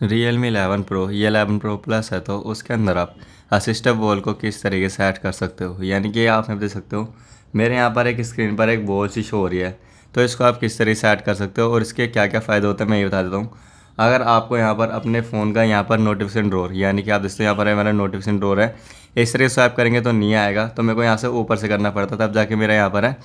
Real me eleven pro ये eleven pro plus है तो उसके अंदर आप असिस्टिव बॉल को किस तरीके से ऐड कर सकते हो? यानी कि आप देख सकते हो, मेरे यहाँ पर एक स्क्रीन पर एक बॉल सी शो हो रही है तो इसको आप किस तरीके से ऐड कर सकते हो और इसके क्या क्या फ़ायदे होते हैं, मैं ये बता देता हूँ। अगर आपको यहाँ पर अपने फ़ोन का यहाँ पर नोटिफिकेशन ड्रोर यानी कि आप देखते हो यहाँ पर है मेरा नोटिफिकेशन ड्रोर है, इस तरीके से स्वाइप करेंगे तो नहीं आएगा तो मेरे को यहाँ से ऊपर से करना पड़ता तब जाके मेरा यहाँ पर है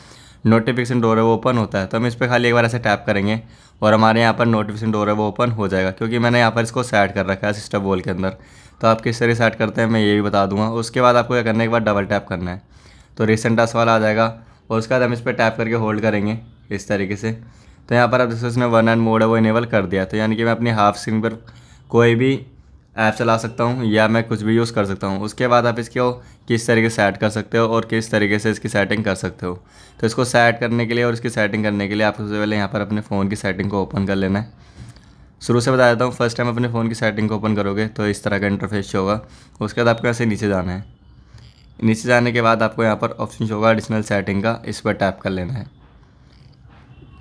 नोटिफिकेशन डोर है, वो ओपन होता है। तो हम इस पर खाली एक बार ऐसे टैप करेंगे और हमारे यहाँ पर नोटिफिकेशन डोर है, वो ओपन हो जाएगा। क्योंकि मैंने यहाँ पर इसको सेट कर रखा है सिस्टम बोल के अंदर। तो आप किस तरह सेट करते हैं, मैं ये भी बता दूँगा। उसके बाद आपको क्या करने एक बार डबल टैप करना है। तो रिसेंट टास्क वाला आ जाएगा और उसके बाद हम इस पर टैप करके होल्ड करेंगे इस तरीके से। तो यहाँ पर आप जैसे उसने वन एंड मोड है, वो इनेबल कर दिया। तो यानी कि मैं अपनी हाफ़ स्क्रीन पर कोई भी ऐप चला सकता हूँ या मैं कुछ भी यूज़ कर सकता हूँ। उसके बाद आप इसको किस तरीके से सेट कर सकते हो और किस तरीके से इसकी सेटिंग कर सकते हो। तो इसको सेट करने के लिए और इसकी सेटिंग करने के लिए आपको सबसे पहले यहाँ पर अपने फ़ोन की सेटिंग को ओपन कर लेना है। शुरू से बता देता हूँ, फ़र्स्ट टाइम अपने फ़ोन की सेटिंग को ओपन करोगे तो इस तरह का इंटरफेस होगा। उसके बाद आपको ऐसे नीचे जाना है। नीचे जाने के बाद आपको यहाँ पर ऑप्शन होगा एडिशनल सेटिंग का, इस पर टैप कर लेना है।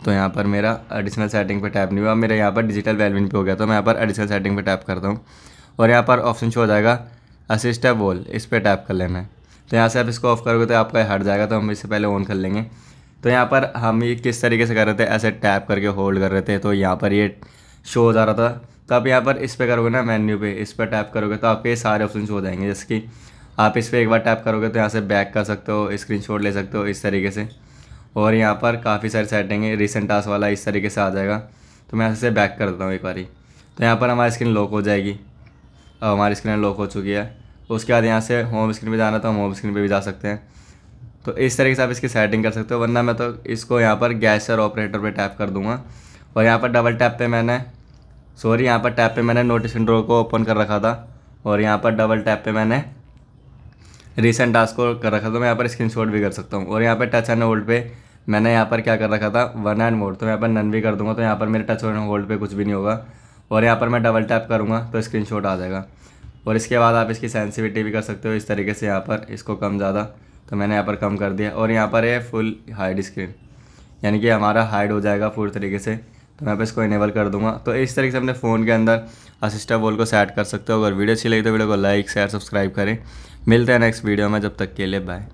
तो यहाँ पर मेरा एडिशनल सेटिंग पे टैप नहीं हुआ। मेरा यहाँ पर डिजिटल वेलविन पे हो गया तो मैं यहाँ पर एडिशनल सेटिंग पे टैप करता हूँ। और यहाँ पर ऑप्शन शो हो जाएगा असिस्टा बोल इस पर टैप कर लेना है। तो यहाँ से आप इसको ऑफ़ करोगे तो आपका हट जाएगा तो हम इससे पहले ऑन कर लेंगे। तो यहाँ पर हम ये किस तरीके से कर रहे थे ऐसे टैप करके होल्ड कर रहे थे तो यहाँ पर ये शो हो जा रहा था। तो आप यहाँ पर इस पर करोगे ना मेन्यू पे, इस पर टैप करोगे तो आपके सारे ऑप्शन शो हो जाएँगे। जैसे कि आप इस पर एक बार टैप करोगे तो यहाँ से बैक कर सकते हो स्क्रीन ले सकते हो इस तरीके से। और यहाँ पर काफ़ी सारी सेटिंग है रिसेंट टास्क वाला इस तरीके से आ जाएगा। तो मैं ऐसे बैक कर देता हूँ एक बारी तो यहाँ पर हमारी स्क्रीन लॉक हो जाएगी। अब हमारी स्क्रीन लॉक हो चुकी है। उसके बाद यहाँ से होम स्क्रीन पे जाना तो हम होम स्क्रीन पे भी जा सकते हैं। तो इस तरीके से आप इसकी सेटिंग कर सकते हो, वरना मैं तो इसको यहाँ पर गैसर ऑपरेटर पे टैप कर दूँगा। और यहाँ पर डबल टैप पे मैंने सॉरी यहाँ पर टैप पे मैंने नोटिस ड्रो को ओपन कर रखा था। और यहाँ पर डबल टैप पे मैंने रिसेंट टास्क को कर रखा था मैं यहाँ पर स्क्रीन भी कर सकता हूँ। और यहाँ पर टच एंड होल्ड पे मैंने यहाँ पर क्या कर रखा था वन एंड मोड तो यहाँ पर नन भी कर दूँगा तो यहाँ पर मेरे टच एंड होल्ड पे कुछ भी नहीं होगा। और यहाँ पर मैं डबल टैप करूँगा तो स्क्रीन आ जाएगा। और इसके बाद आप इसकी सेंसिविटी भी कर सकते हो इस तरीके से यहाँ पर, इसको कम ज़्यादा। तो मैंने यहाँ पर कम कर दिया और यहाँ पर है फुल हाइड स्क्रीन यानी कि हमारा हाइड हो जाएगा फुल तरीके से। तो मैं पर इसको इनेबल कर दूँगा। तो इस तरीके से अपने फ़ोन के अंदर असिस्टा बोल को सेट कर सकते हो। अगर वीडियो अच्छी लगी तो वीडियो को लाइक शेयर सब्सक्राइब करें। मिलते हैं नेक्स्ट वीडियो में, जब तक के लिए बाय